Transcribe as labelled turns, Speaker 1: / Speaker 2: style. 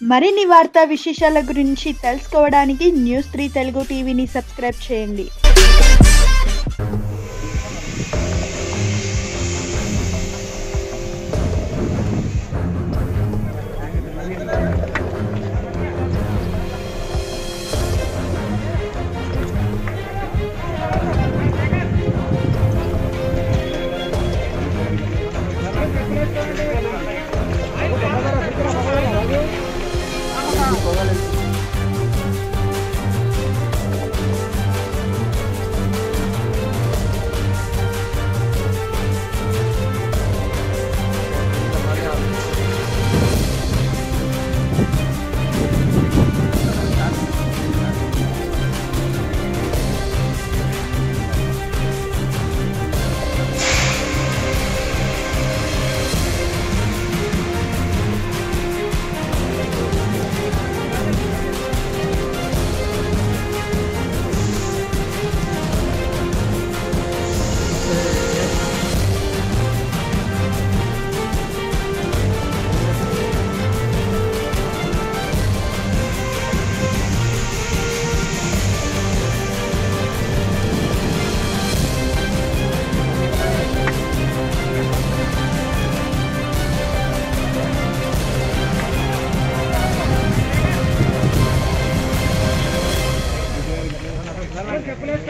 Speaker 1: మరిన్ని వార్తా విశేషాల గురించి తెలుసుకోవడానికి న్యూస్ త్రీ తెలుగు టీవీని సబ్స్క్రైబ్ చేయండి. చెప్పలేదు.